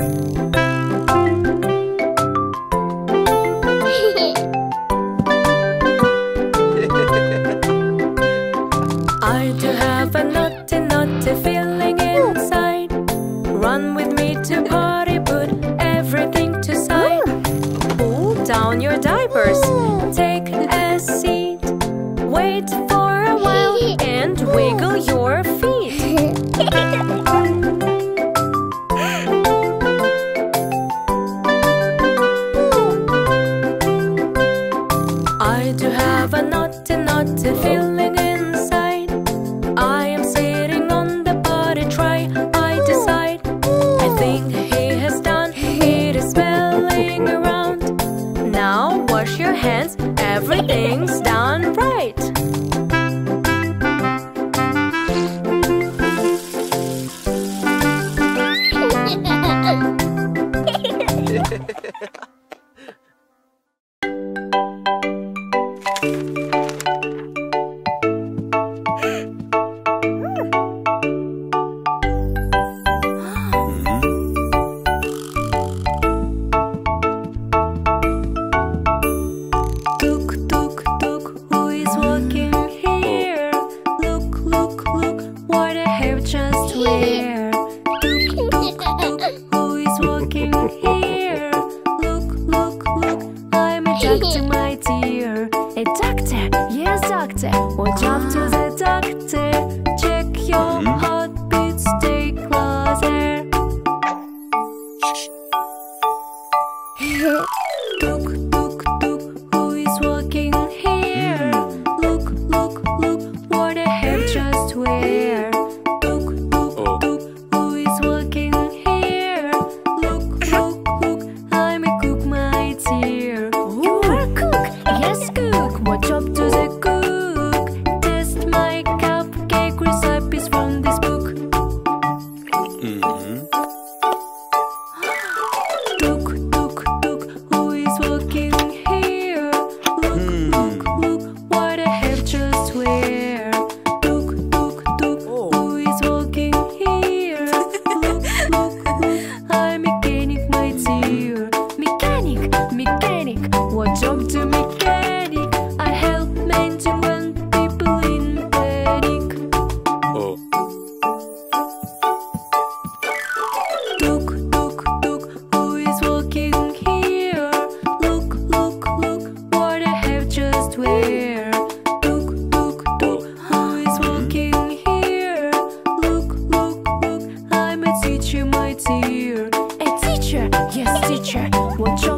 go? Teacher, my dear. A teacher, yes teacher. Watch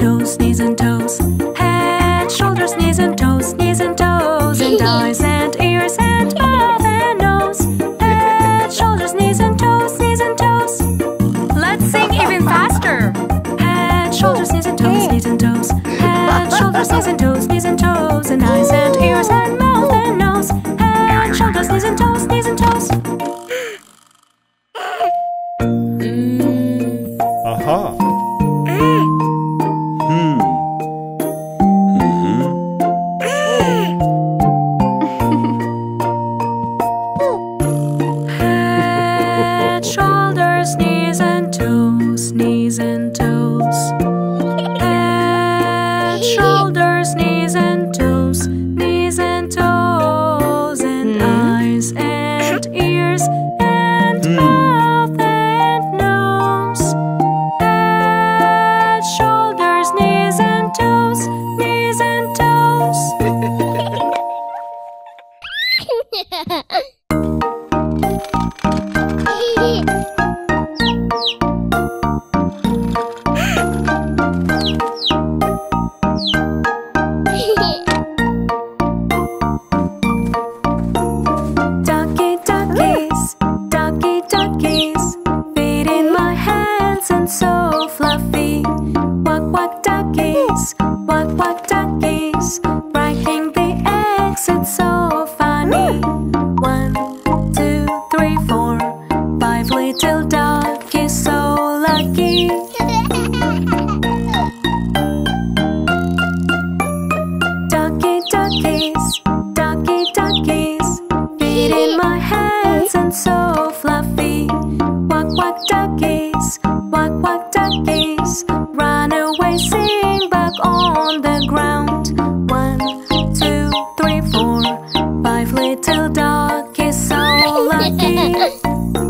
don't One, little is so lucky.